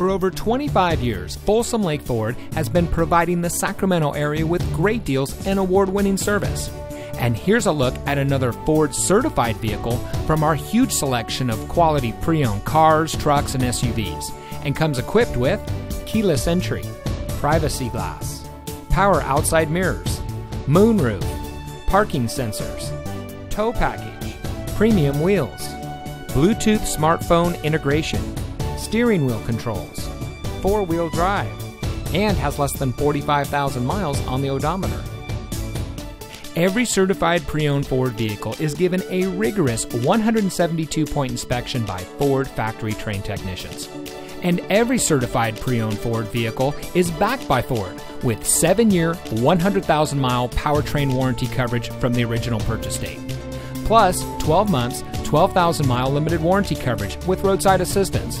For over 25 years, Folsom Lake Ford has been providing the Sacramento area with great deals and award winning service. And here's a look at another Ford certified vehicle from our huge selection of quality pre owned cars, trucks, and SUVs, and comes equipped with keyless entry, privacy glass, power outside mirrors, moonroof, parking sensors, tow package, premium wheels, Bluetooth smartphone integration, steering wheel controls, four wheel drive, and has less than 45,000 miles on the odometer. Every certified pre owned Ford vehicle is given a rigorous 172 point inspection by Ford factory trained technicians. And every certified pre owned Ford vehicle is backed by Ford with 7 year, 100,000 mile powertrain warranty coverage from the original purchase date. Plus, 12 months, 12,000 mile limited warranty coverage with roadside assistance.